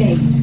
date.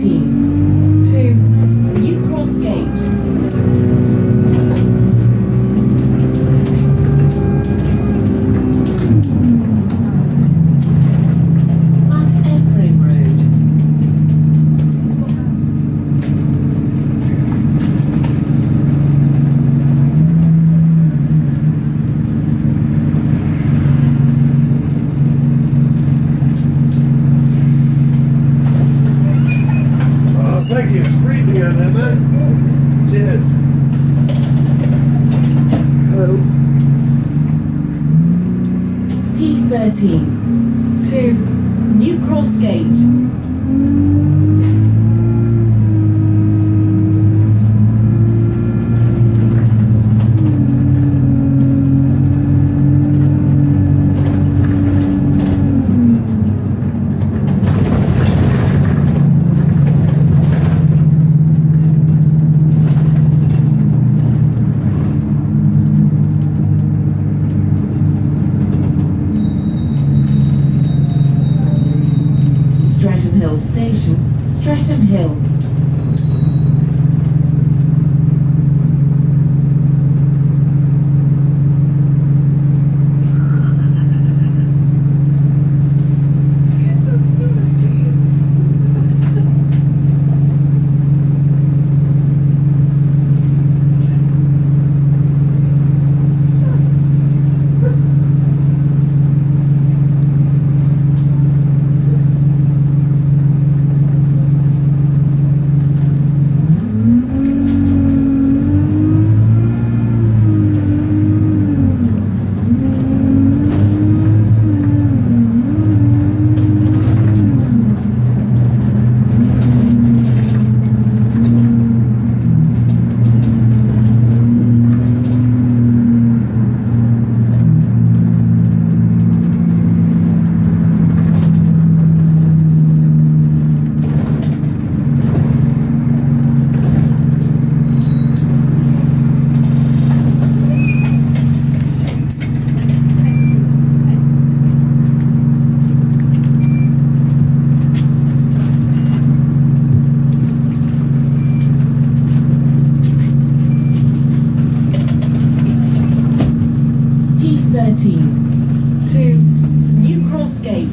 P13 P13 to New Cross Gate. P13 to New Cross Gate.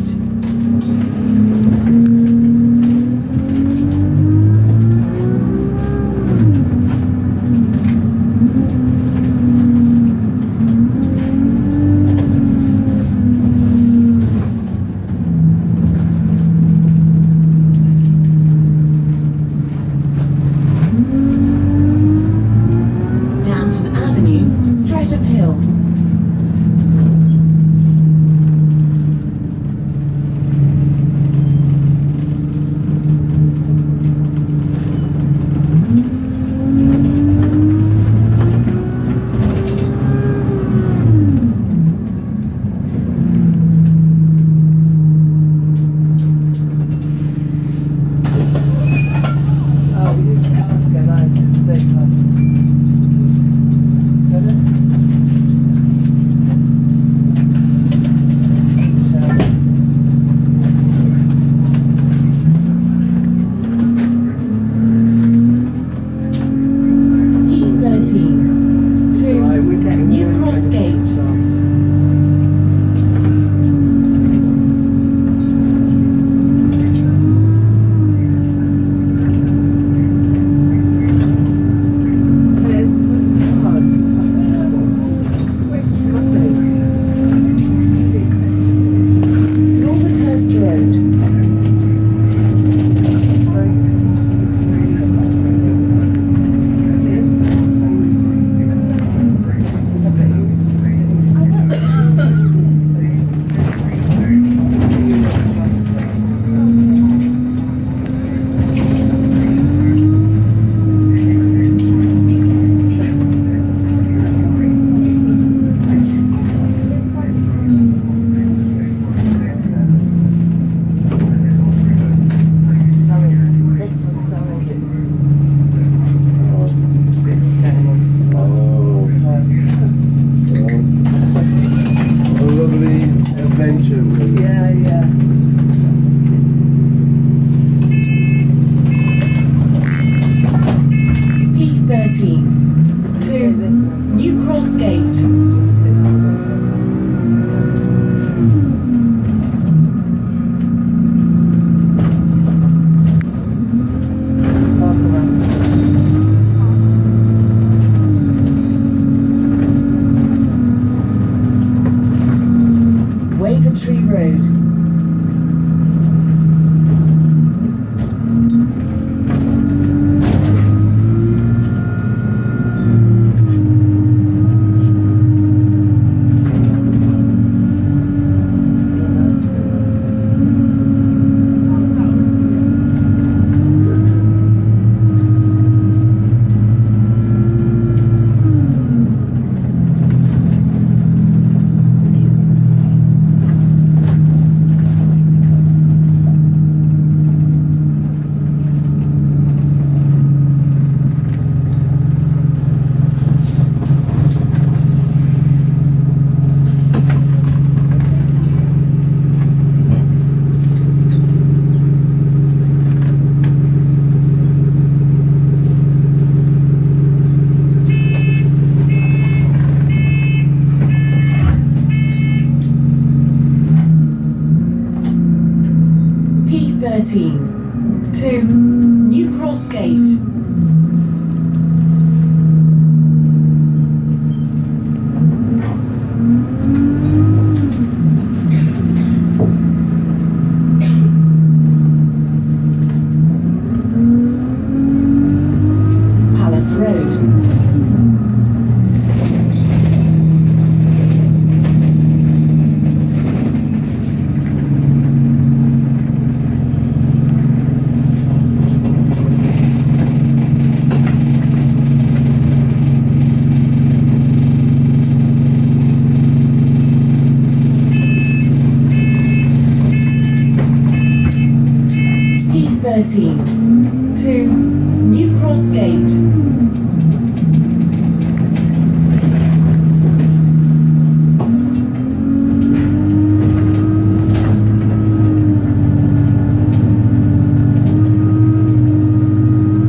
New Cross Gate.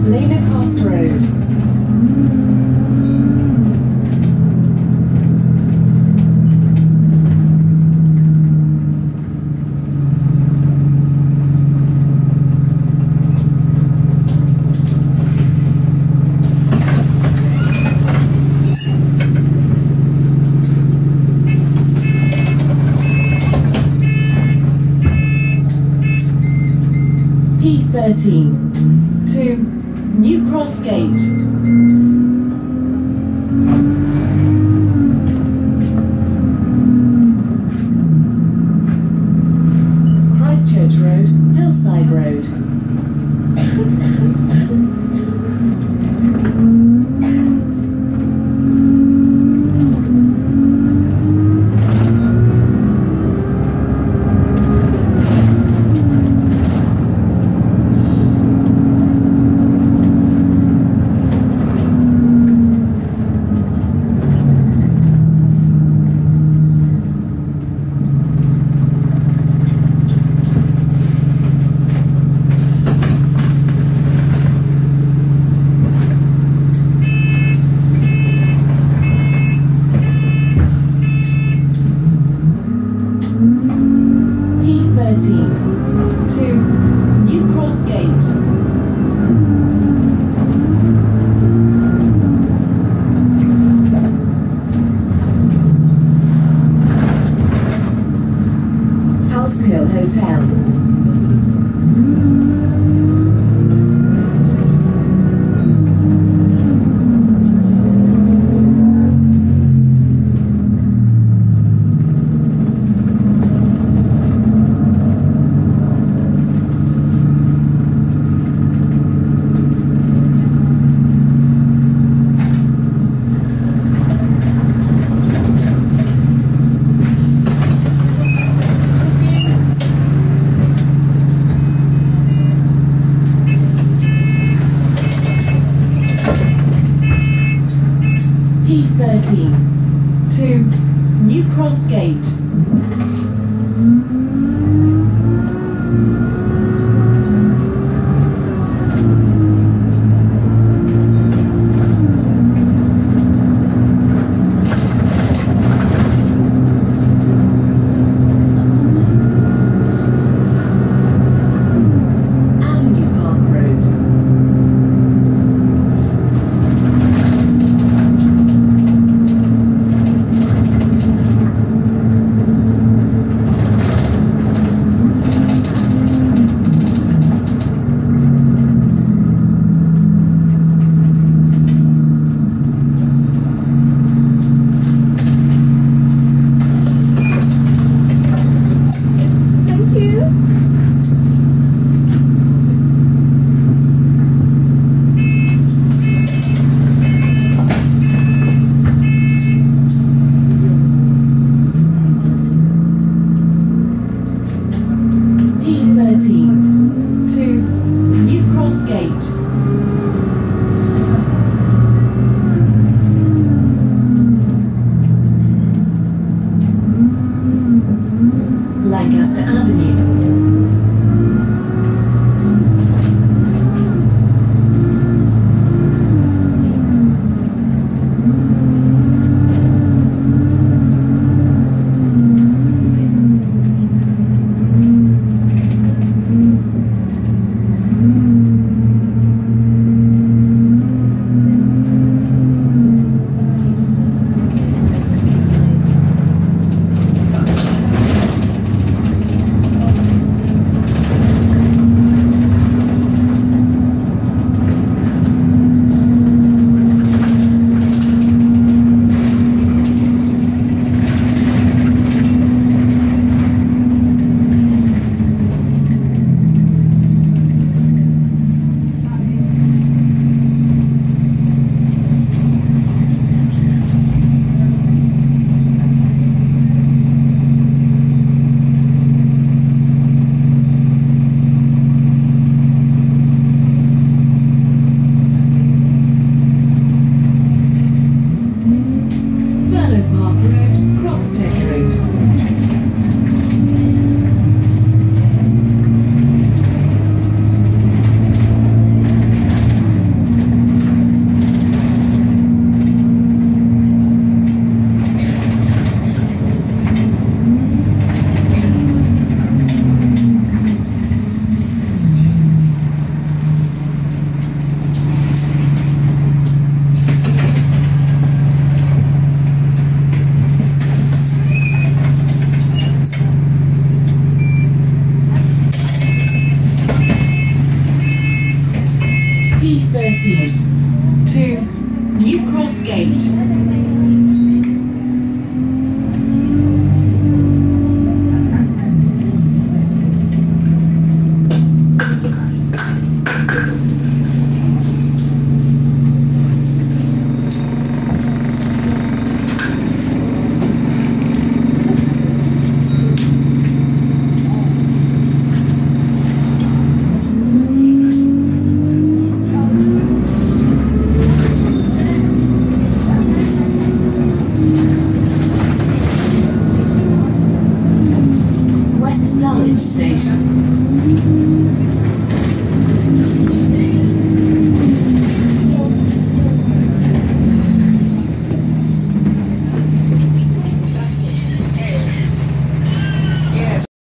Lena Cost Road. P13. 2. New Cross Gate.